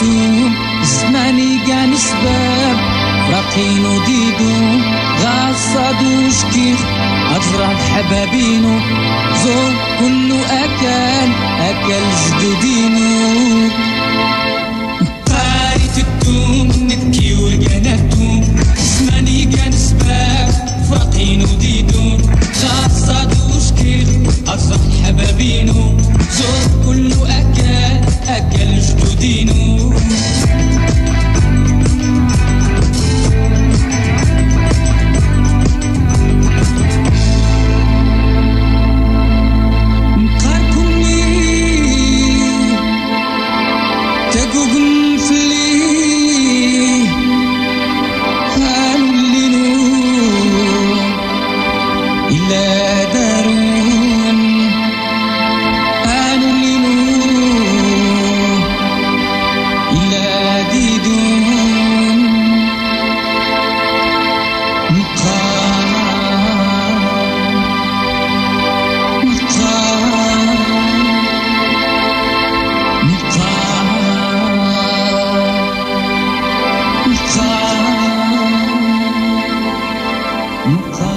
جناتو زماني كان سباب. راقينو ديدو غاصادو شكيخ أفرح حبابينو زور كله أكل أكل جدودينو. باريت التوم نبكي ورقاناتو. زماني كان سباب. فراقينو ديدو غاصادو شكيخ أفرح حبابينو زور كله أكل أكل Gugum Hmm?